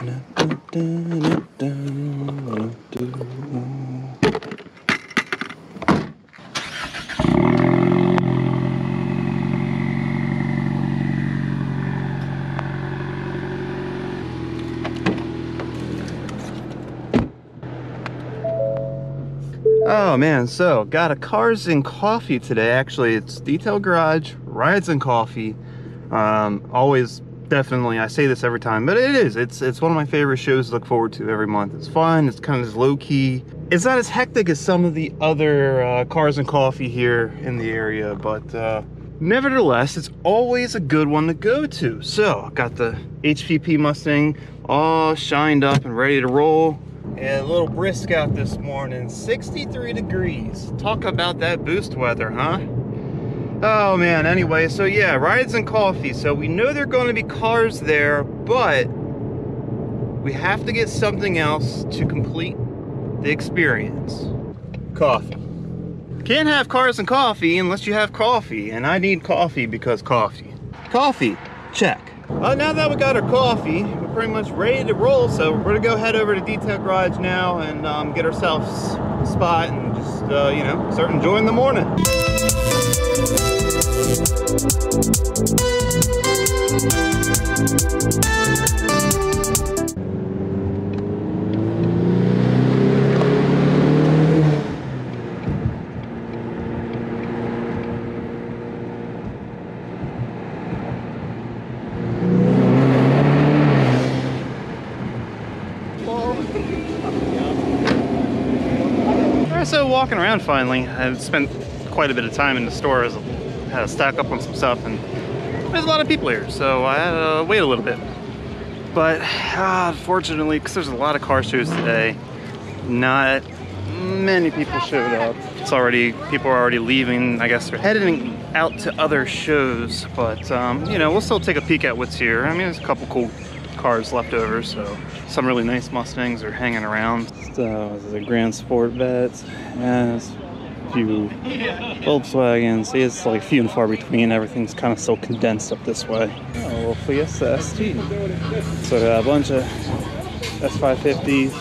Oh man, so got a Cars and Coffee today. Actually, it's Detail Garage, Rides and Coffee. Um, always, definitely, I say this every time, but it is. It's it's one of my favorite shows to look forward to every month. It's fun, it's kind of as low key. It's not as hectic as some of the other uh, Cars and Coffee here in the area, but uh, nevertheless, it's always a good one to go to. So, got the HPP Mustang all shined up and ready to roll. And a little brisk out this morning, 63 degrees. Talk about that boost weather, huh? Oh man, anyway, so yeah, rides and coffee. So we know there are going to be cars there, but we have to get something else to complete the experience. Coffee. Can't have cars and coffee unless you have coffee, and I need coffee because coffee. Coffee, check. Well, now that we got our coffee, we're pretty much ready to roll. So we're gonna go head over to Detail Garage now and um, get ourselves a spot and just, uh, you know, start enjoying the morning. So walking around finally, I've spent quite a bit of time in the store. I had to stack up on some stuff, and there's a lot of people here, so I had to wait a little bit. But uh, unfortunately, because there's a lot of car shows today, not many people showed up. It's already, people are already leaving. I guess they're heading out to other shows, but um, you know, we'll still take a peek at what's here. I mean, there's a couple cool cars left over, so some really nice Mustangs are hanging around. So, this is a Grand Sport Vette. Yes. Few Volkswagens. It's like few and far between. Everything's kind of so condensed up this way. Oh, Fiesta ST. So, we got a bunch of S550s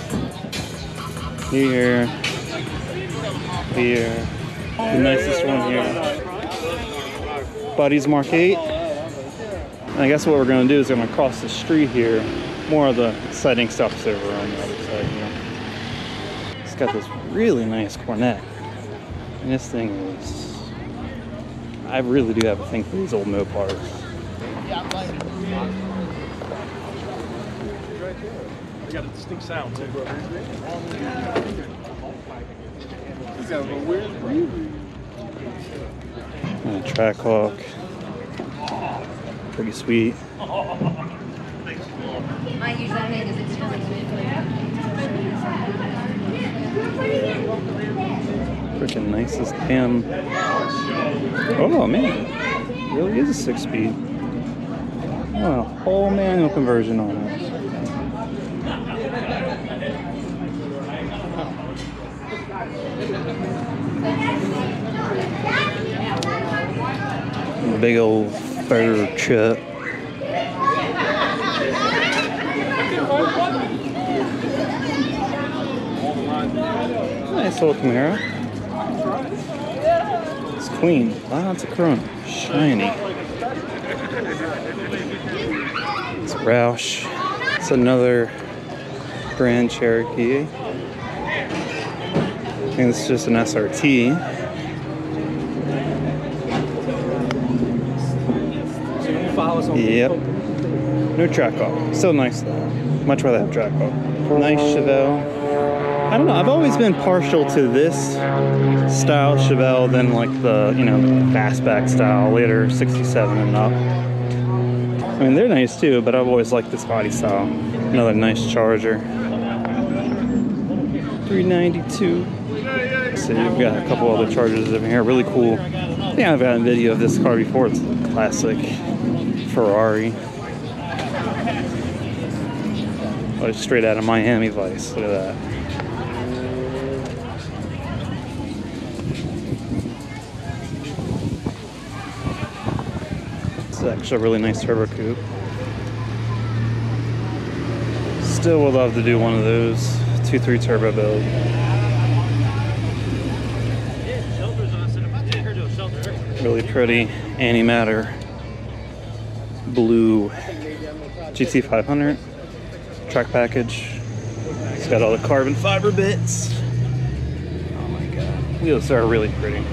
here, here. The nicest one here. Buddy's Mark 8. And I guess what we're going to do is I'm going to cross the street here. More of the exciting stuff's over on the other side here. It's got this really nice Coronet. And this thing is... I really do have a thing for these old Mopars. They got a distinct sound too. And a Trackhawk. Pretty sweet. I use that name because it's Freaking nicest damn. Oh man, really is a six speed. Oh, a whole manual conversion on it. Big old fur truck. Nice little Camaro. It's clean. Lots of chrome. Shiny. It's Roush. It's another Grand Cherokee. Think it's just an SRT. Yep. No Trackhawk. Still nice though. Much rather have Trackhawk. Nice Chevelle. I don't know. I've always been partial to this style Chevelle than like the, you know, fastback style, later 67 and up. I mean, they're nice too, but I've always liked this body style. Another nice Charger. 392. So you've got a couple other Chargers over here. Really cool. Think I've gotten a video of this car before. It's a classic Ferrari. Oh, straight out of Miami Vice. Look at that. Actually a really nice turbo coupe. Still would love to do one of those 2.3 turbo build. Really pretty antimatter blue GT500 track package. It's got all the carbon fiber bits. Oh my god. Wheels are really pretty.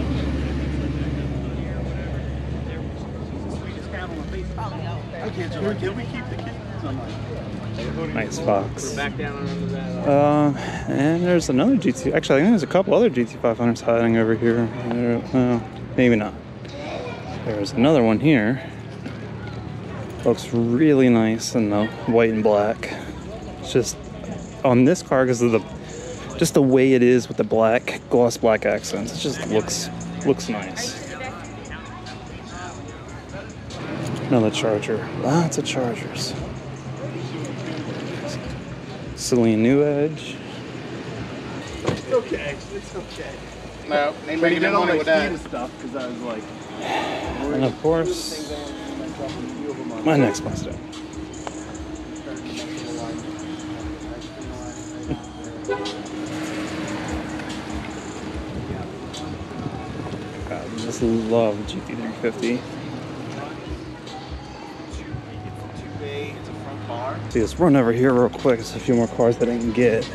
Nice Fox. Uh, and there's another GT. Actually, I think there's a couple other GT500s hiding over here. Uh, no, maybe not. There's another one here. Looks really nice in the white and black. It's just on this car because of the just the way it is with the black gloss black accents. It just looks looks nice. Another charger. Lots of chargers. Saleen New Edge. It's okay. It's okay. No, ain't But you making did no all money my with that. stuff because I was like, And of course, my next Mustang. I just love GT350. See, let's run over here real quick. There's a few more cars that I can get.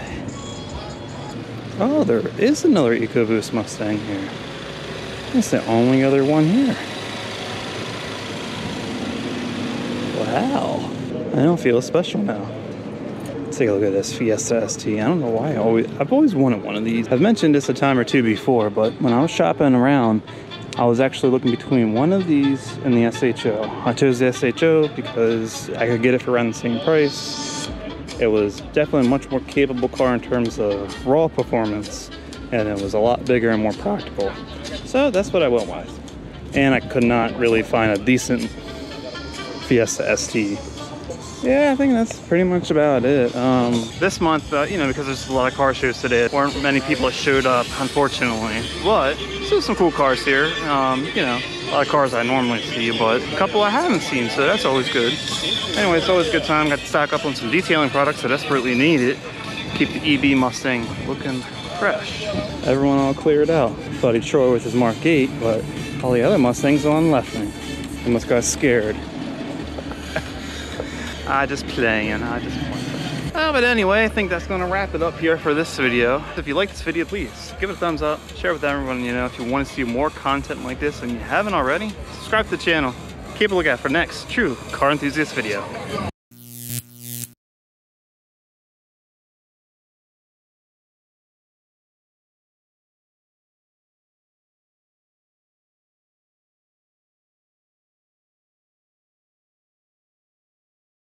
Oh, there is another EcoBoost Mustang here. That's the only other one here. Wow. I don't feel special now. Let's take a look at this Fiesta ST. I don't know why I always I've always wanted one of these. I've mentioned this a time or two before, but when I was shopping around, I was actually looking between one of these and the SHO. I chose the SHO because I could get it for around the same price. It was definitely a much more capable car in terms of raw performance, and it was a lot bigger and more practical. So that's what I went with. And I could not really find a decent Fiesta ST. Yeah, I think that's pretty much about it. Um, this month, uh, you know, because there's a lot of car shows today, weren't many people that showed up, unfortunately. But still some cool cars here. Um, you know, a lot of cars I normally see, but a couple I haven't seen, so that's always good. Anyway, it's always a good time. Got to stock up on some detailing products I desperately need it. Keep the EB Mustang looking fresh. Everyone all cleared out. Buddy Troy with his Mark 8, but all the other Mustangs on left me. They must got scared. I just play and I just playing. Uh, but anyway, I think that's gonna wrap it up here for this video. If you like this video, please give it a thumbs up, share it with everyone you know. If you want to see more content like this and you haven't already, subscribe to the channel. Keep a lookout for next true car enthusiast video.